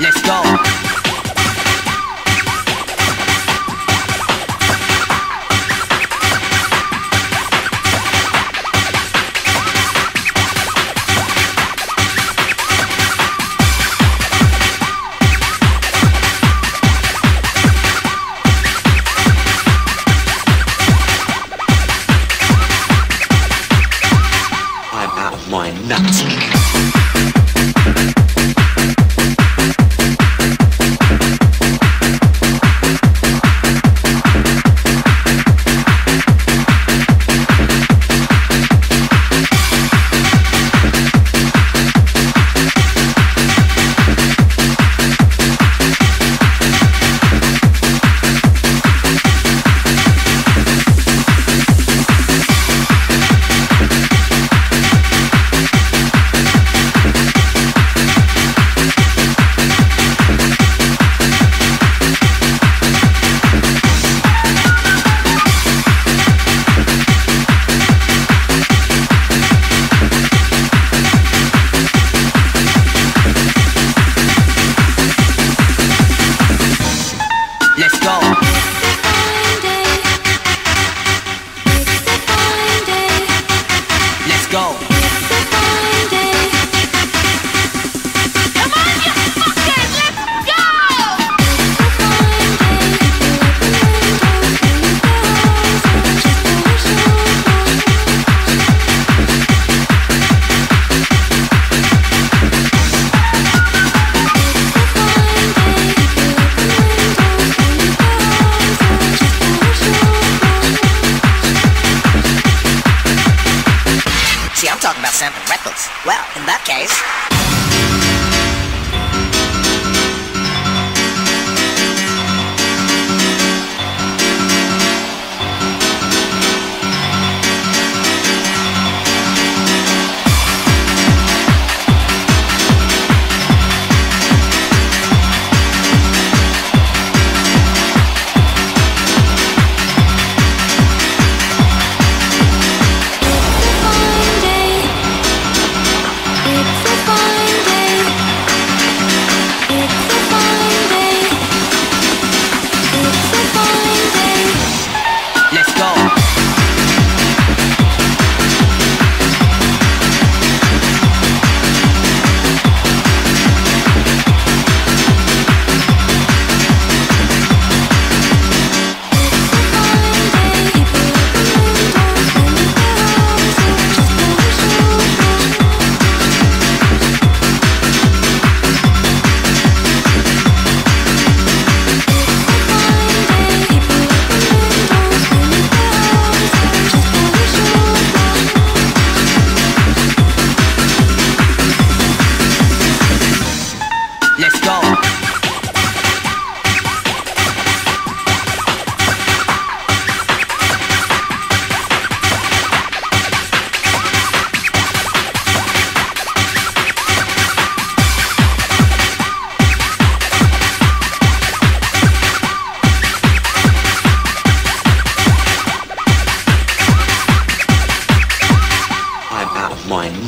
Let's go. Talking about sampling records. Well, in that case.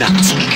Nuts.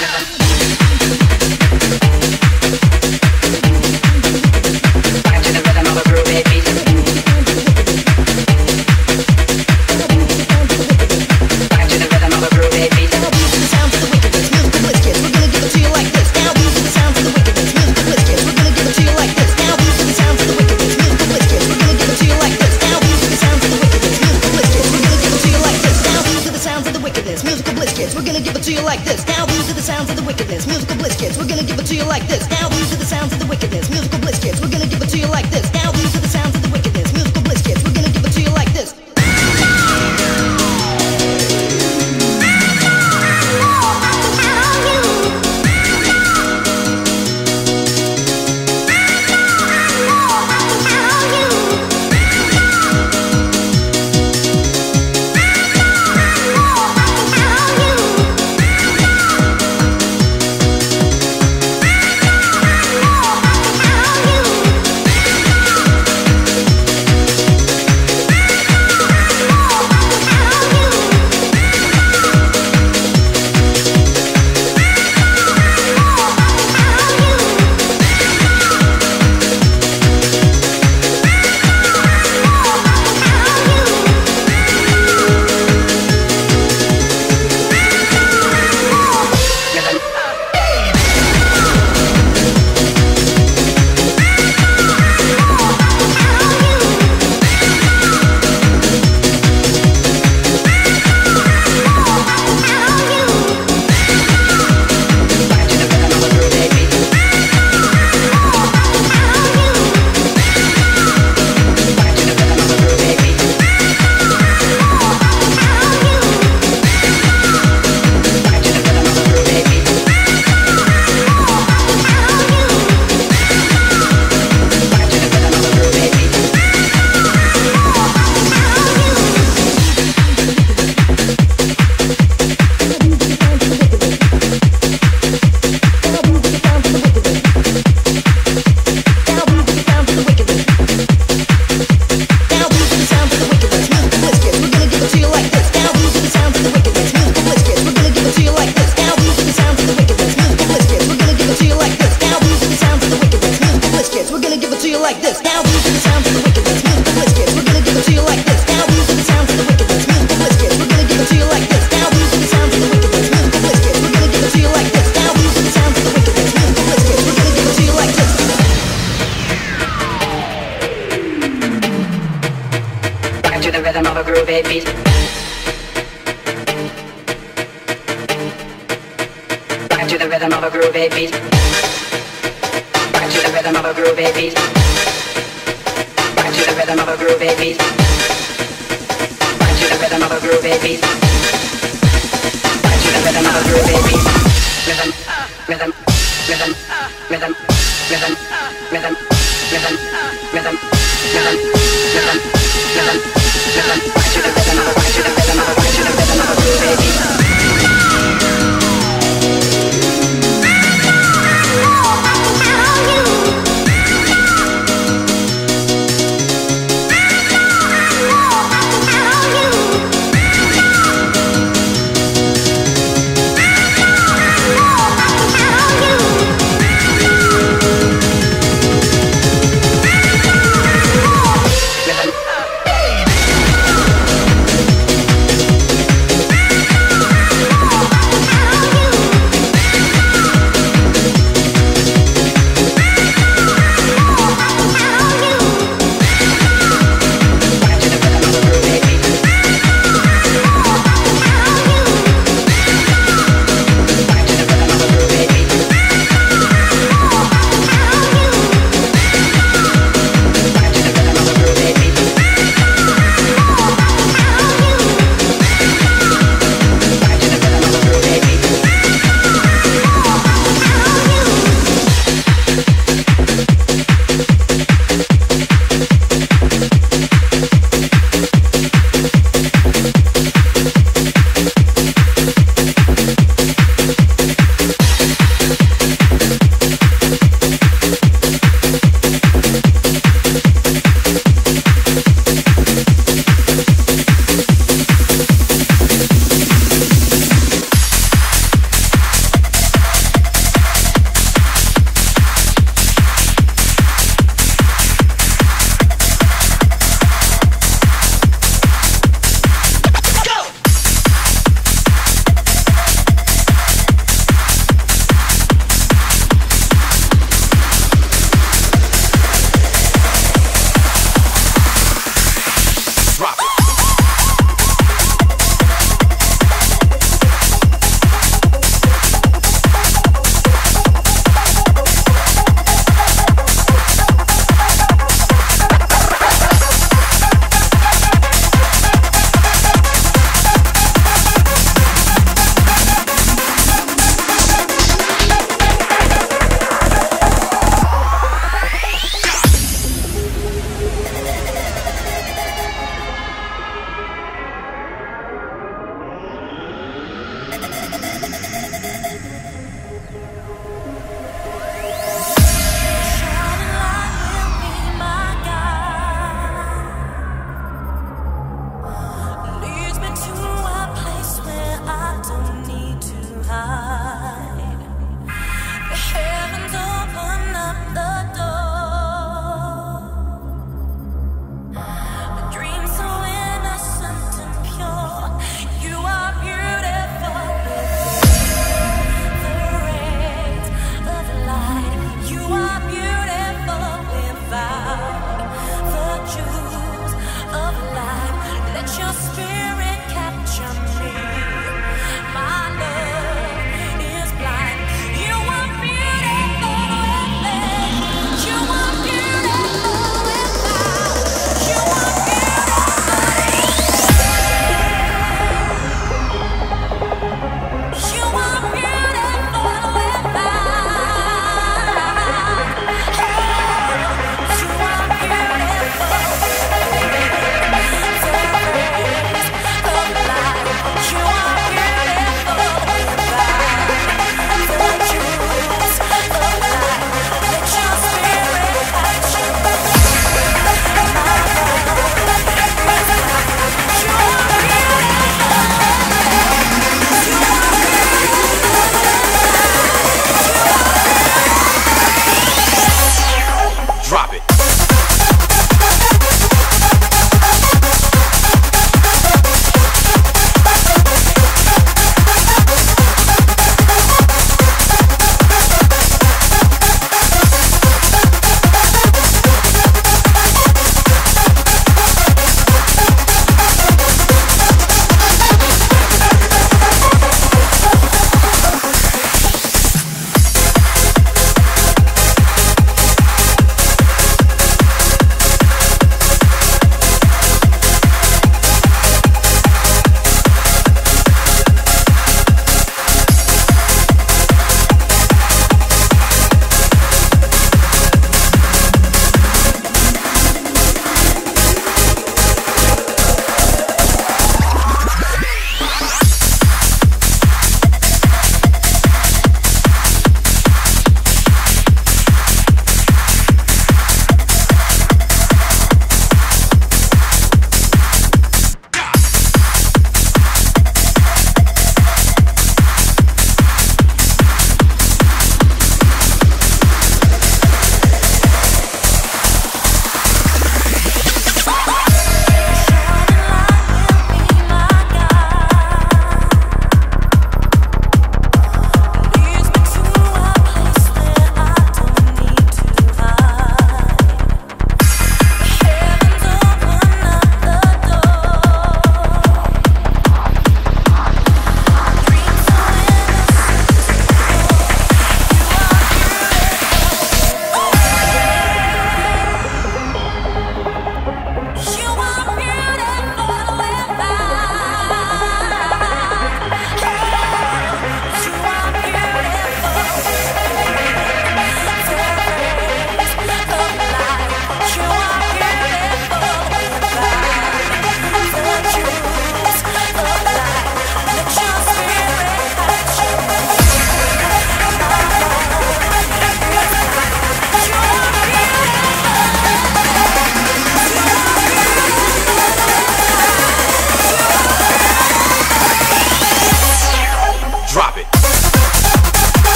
Yeah.